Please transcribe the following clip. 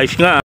Vai xingar.